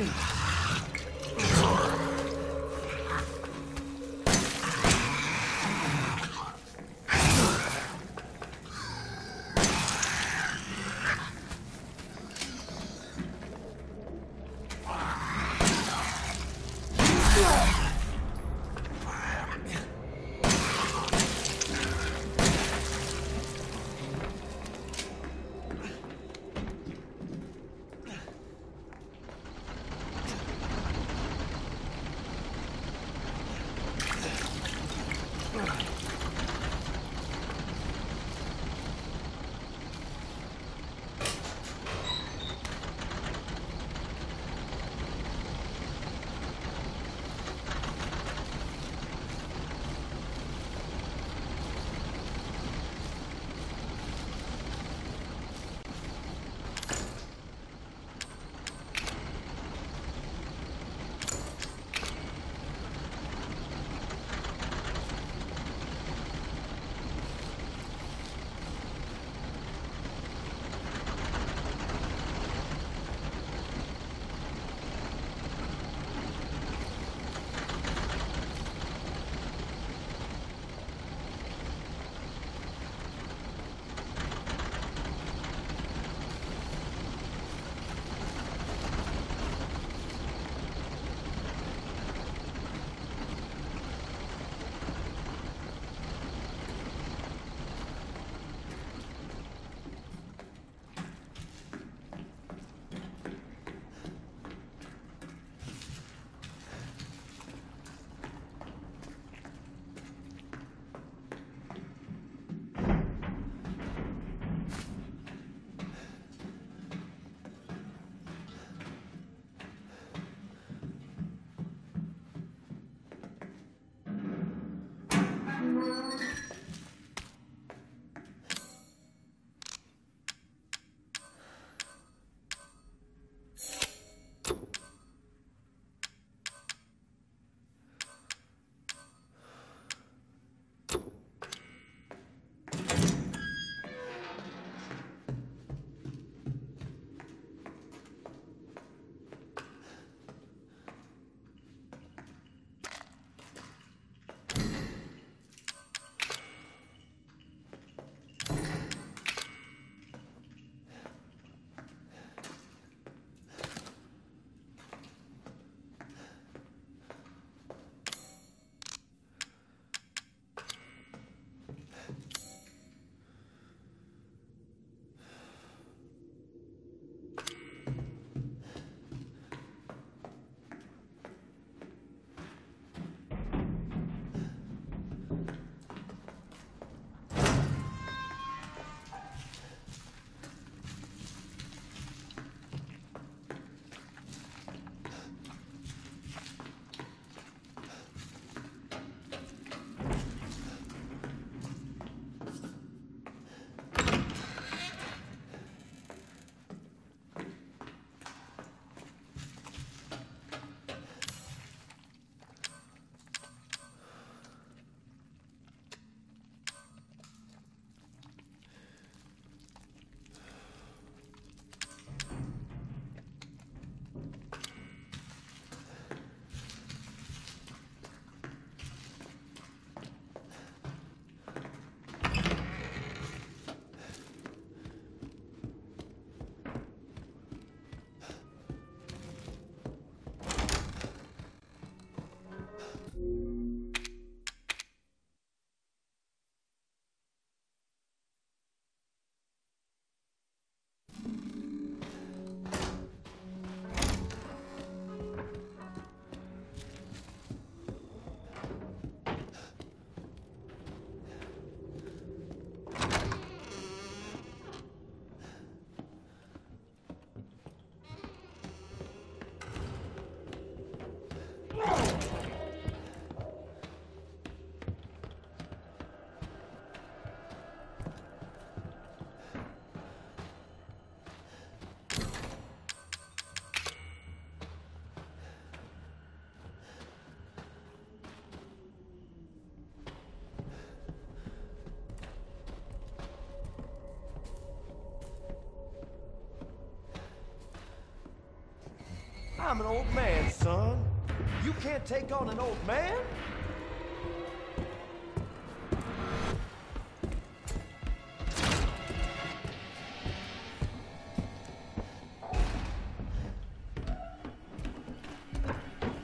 Ugh. I'm an old man, son. You can't take on an old man?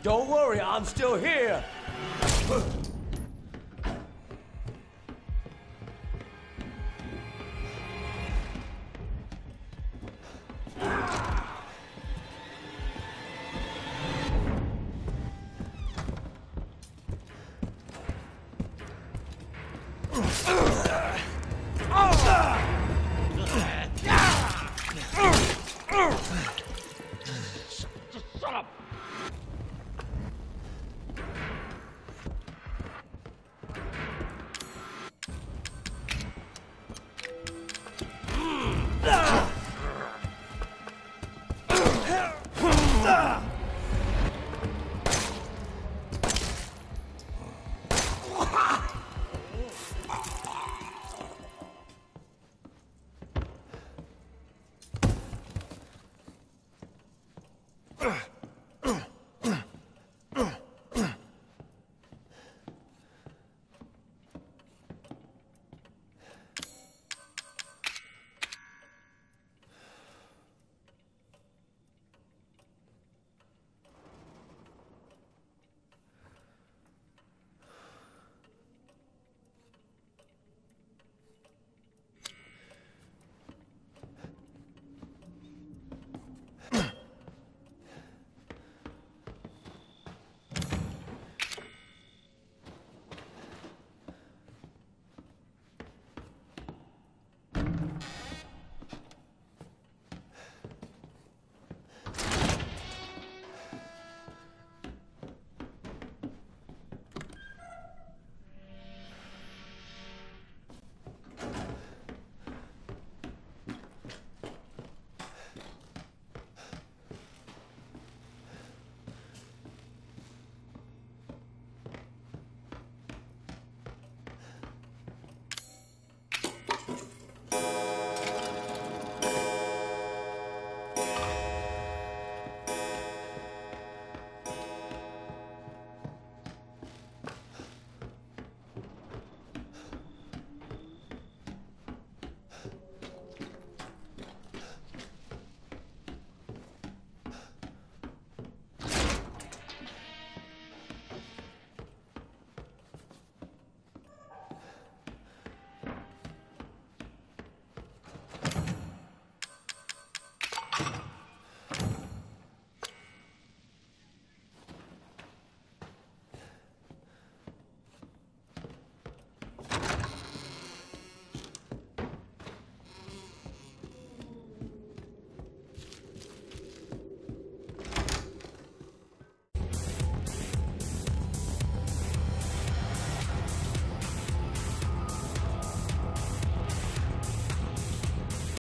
Don't worry, I'm still here.